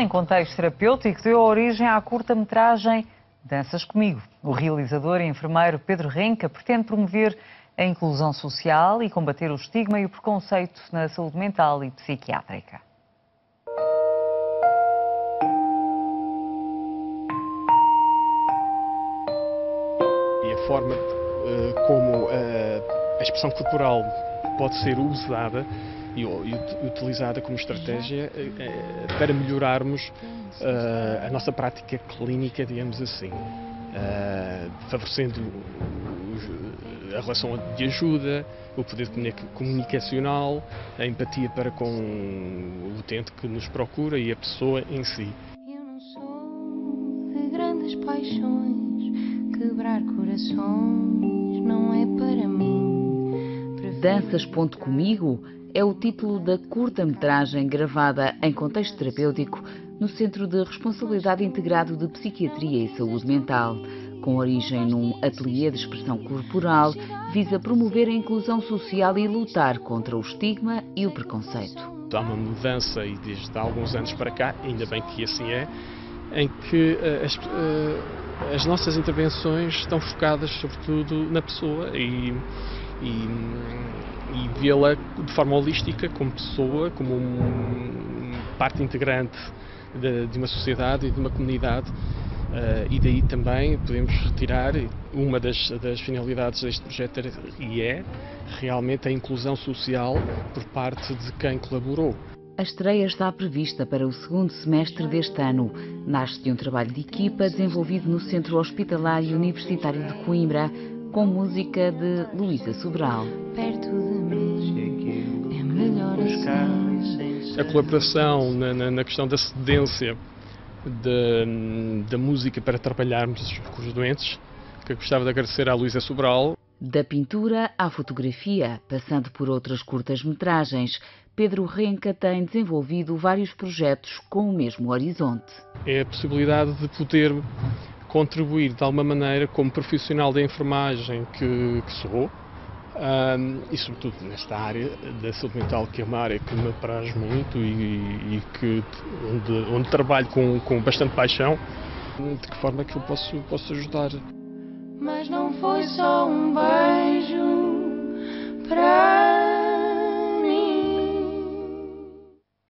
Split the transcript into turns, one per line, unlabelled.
Em contexto terapêutico, deu origem à curta-metragem Danças Comigo. O realizador e enfermeiro Pedro Renca pretende promover a inclusão social e combater o estigma e o preconceito na saúde mental e psiquiátrica.
E a forma uh, como uh, a expressão corporal pode ser usada e, e utilizada como estratégia uh, para melhorarmos a nossa prática clínica, digamos assim, favorecendo a relação de ajuda, o poder comunicacional, a empatia para com o utente que nos procura e a pessoa em si.
Eu não sou de grandes paixões, quebrar corações não é para mim.
Danças Ponto Comigo é o título da curta-metragem gravada em contexto terapêutico no Centro de Responsabilidade Integrado de Psiquiatria e Saúde Mental com origem num ateliê de expressão corporal, visa promover a inclusão social e lutar contra o estigma e o preconceito.
Há uma mudança e desde há alguns anos para cá, ainda bem que assim é, em que uh, as, uh, as, nossas intervenções estão focadas sobretudo na pessoa e, e, e vê-la de forma holística como pessoa, como um, parte integrante de, de uma sociedade e de uma comunidade Uh, e daí também podemos retirar uma das, das finalidades deste projeto e é realmente a inclusão social por parte de quem colaborou.
A estreia está prevista para o segundo semestre deste ano. Nasce de um trabalho de equipa desenvolvido no Centro Hospitalar Universitário de Coimbra, com música de Luísa Sobral.
Perto de
A colaboração na, na, na questão da cedência da música para trabalharmos com os doentes, que eu gostava de agradecer à Luísa Sobral.
Da pintura à fotografia, passando por outras curtas-metragens, Pedro Renca tem desenvolvido vários projetos com o mesmo horizonte.
É a possibilidade de poder contribuir de alguma maneira como profissional da enfermagem que, que sou, um, e sobretudo nesta área da saúde mental, que é uma área que me apraz muito e, e que, onde, onde, trabalho com, com bastante paixão, de que forma é que eu posso, posso ajudar.
Mas não foi só um beijo para